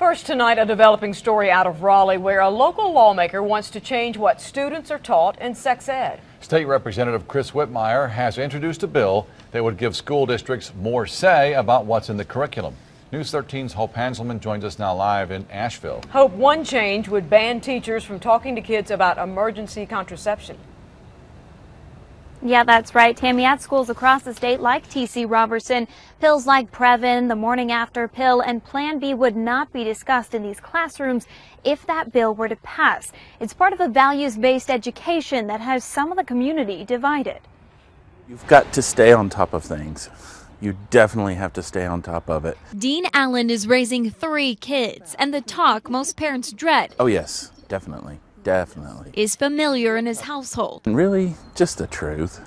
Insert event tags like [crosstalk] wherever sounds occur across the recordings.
First tonight, a developing story out of Raleigh where a local lawmaker wants to change what students are taught in sex ed. State Representative Chris Whitmire has introduced a bill that would give school districts more say about what's in the curriculum. News 13's Hope Hanselman joins us now live in Asheville. Hope one change would ban teachers from talking to kids about emergency contraception. Yeah, that's right, Tammy. At schools across the state like TC Roberson, pills like Preven, the morning after pill, and Plan B would not be discussed in these classrooms if that bill were to pass. It's part of a values-based education that has some of the community divided. You've got to stay on top of things. You definitely have to stay on top of it. Dean Allen is raising three kids, and the talk most parents dread. Oh, yes, definitely. Definitely. Is familiar in his household. And really, just the truth.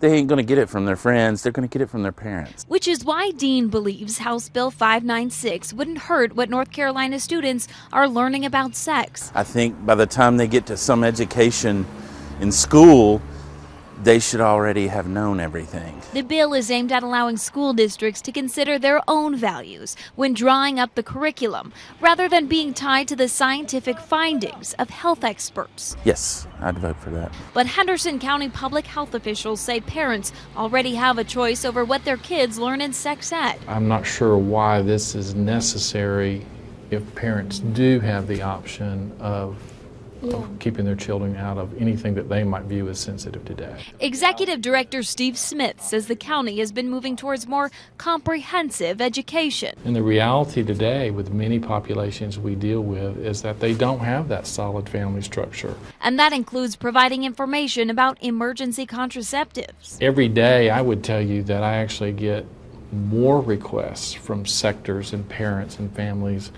They ain't going to get it from their friends, they're going to get it from their parents. Which is why Dean believes House Bill 596 wouldn't hurt what North Carolina students are learning about sex. I think by the time they get to some education in school, they should already have known everything. The bill is aimed at allowing school districts to consider their own values when drawing up the curriculum, rather than being tied to the scientific findings of health experts. Yes, I'd vote for that. But Henderson County public health officials say parents already have a choice over what their kids learn in sex ed. I'm not sure why this is necessary if parents do have the option of of keeping their children out of anything that they might view as sensitive today. Executive Director Steve Smith says the county has been moving towards more comprehensive education. And the reality today with many populations we deal with is that they don't have that solid family structure. And that includes providing information about emergency contraceptives. Every day I would tell you that I actually get more requests from sectors and parents and families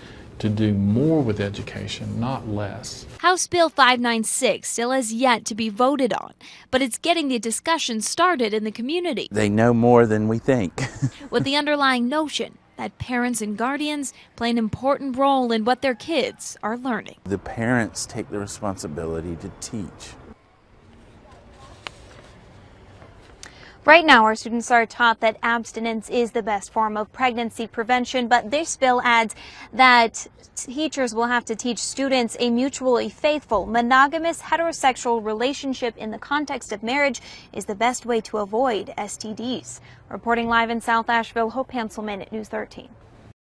to do more with education, not less. House Bill 596 still has yet to be voted on, but it's getting the discussion started in the community. They know more than we think. [laughs] with the underlying notion that parents and guardians play an important role in what their kids are learning. The parents take the responsibility to teach. Right now, our students are taught that abstinence is the best form of pregnancy prevention, but this bill adds that teachers will have to teach students a mutually faithful, monogamous, heterosexual relationship in the context of marriage is the best way to avoid STDs. Reporting live in South Asheville, Hope Hanselman at News 13.